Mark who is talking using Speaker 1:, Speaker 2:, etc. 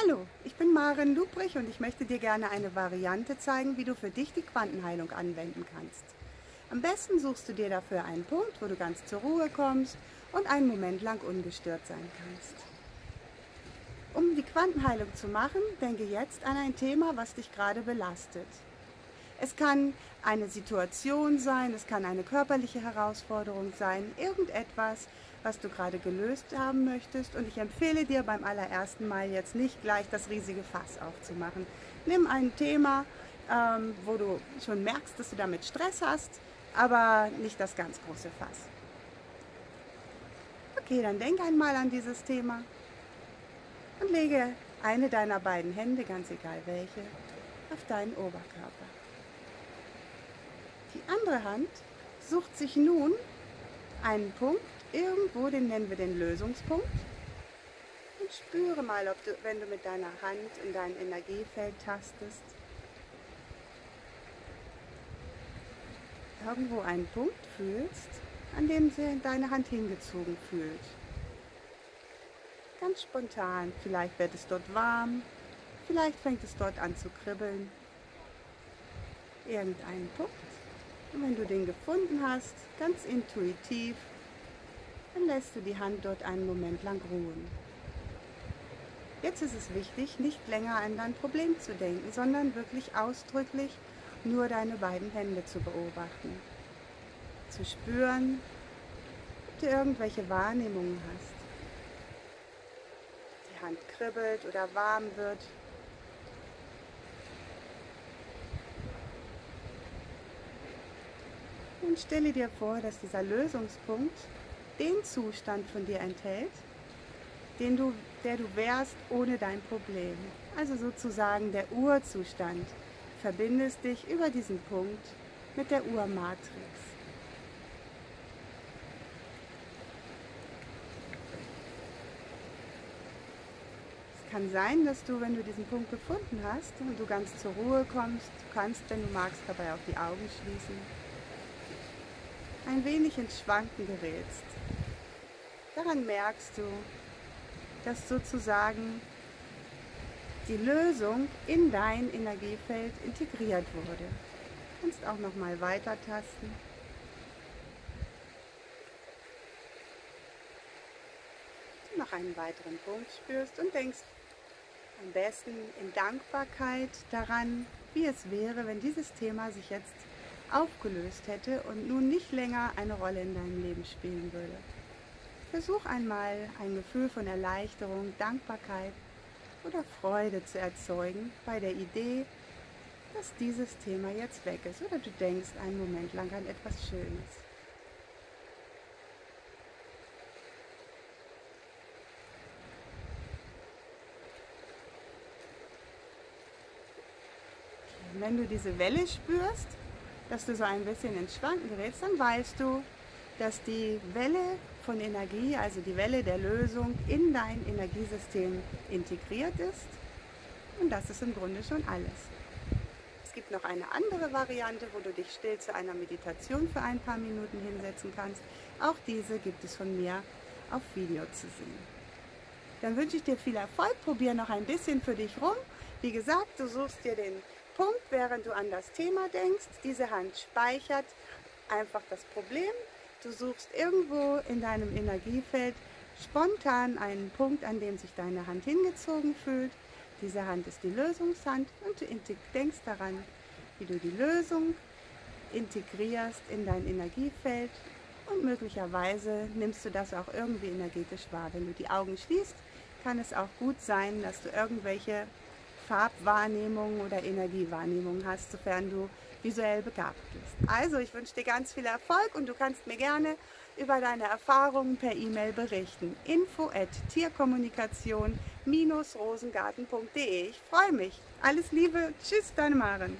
Speaker 1: Hallo, ich bin Maren Lubrich und ich möchte dir gerne eine Variante zeigen, wie du für dich die Quantenheilung anwenden kannst. Am besten suchst du dir dafür einen Punkt, wo du ganz zur Ruhe kommst und einen Moment lang ungestört sein kannst. Um die Quantenheilung zu machen, denke jetzt an ein Thema, was dich gerade belastet. Es kann eine Situation sein, es kann eine körperliche Herausforderung sein, irgendetwas, was du gerade gelöst haben möchtest. Und ich empfehle dir beim allerersten Mal jetzt nicht gleich das riesige Fass aufzumachen. Nimm ein Thema, ähm, wo du schon merkst, dass du damit Stress hast, aber nicht das ganz große Fass. Okay, dann denk einmal an dieses Thema und lege eine deiner beiden Hände, ganz egal welche, auf deinen Oberkörper. Die andere Hand sucht sich nun einen Punkt, irgendwo, den nennen wir den Lösungspunkt. Und spüre mal, ob du, wenn du mit deiner Hand in dein Energiefeld tastest, irgendwo einen Punkt fühlst, an dem sie deine Hand hingezogen fühlt. Ganz spontan, vielleicht wird es dort warm, vielleicht fängt es dort an zu kribbeln. Irgendeinen Punkt. Und wenn du den gefunden hast, ganz intuitiv, dann lässt du die Hand dort einen Moment lang ruhen. Jetzt ist es wichtig, nicht länger an dein Problem zu denken, sondern wirklich ausdrücklich nur deine beiden Hände zu beobachten. Zu spüren, ob du irgendwelche Wahrnehmungen hast. Die Hand kribbelt oder warm wird Stelle dir vor, dass dieser Lösungspunkt den Zustand von dir enthält, den du, der du wärst ohne dein Problem. Also sozusagen der Urzustand. Verbindest dich über diesen Punkt mit der Urmatrix. Es kann sein, dass du, wenn du diesen Punkt gefunden hast und du ganz zur Ruhe kommst, du kannst, wenn du magst, dabei auch die Augen schließen ein wenig ins Schwanken gerätst. Daran merkst du, dass sozusagen die Lösung in dein Energiefeld integriert wurde. Du kannst auch noch mal weiter tasten. Du noch einen weiteren Punkt spürst und denkst am besten in Dankbarkeit daran, wie es wäre, wenn dieses Thema sich jetzt aufgelöst hätte und nun nicht länger eine Rolle in deinem Leben spielen würde. Versuch einmal ein Gefühl von Erleichterung, Dankbarkeit oder Freude zu erzeugen bei der Idee, dass dieses Thema jetzt weg ist oder du denkst einen Moment lang an etwas Schönes. wenn du diese Welle spürst, dass du so ein bisschen ins Schwanken gerätst, dann weißt du, dass die Welle von Energie, also die Welle der Lösung, in dein Energiesystem integriert ist. Und das ist im Grunde schon alles. Es gibt noch eine andere Variante, wo du dich still zu einer Meditation für ein paar Minuten hinsetzen kannst. Auch diese gibt es von mir auf Video zu sehen. Dann wünsche ich dir viel Erfolg. Probier noch ein bisschen für dich rum. Wie gesagt, du suchst dir den Punkt, während du an das Thema denkst. Diese Hand speichert einfach das Problem. Du suchst irgendwo in deinem Energiefeld spontan einen Punkt, an dem sich deine Hand hingezogen fühlt. Diese Hand ist die Lösungshand und du denkst daran, wie du die Lösung integrierst in dein Energiefeld und möglicherweise nimmst du das auch irgendwie energetisch wahr. Wenn du die Augen schließt, kann es auch gut sein, dass du irgendwelche Farbwahrnehmung oder Energiewahrnehmung hast, sofern du visuell begabt bist. Also ich wünsche dir ganz viel Erfolg und du kannst mir gerne über deine Erfahrungen per E-Mail berichten. Info at tierkommunikation-rosengarten.de Ich freue mich. Alles Liebe. Tschüss, deine Maren.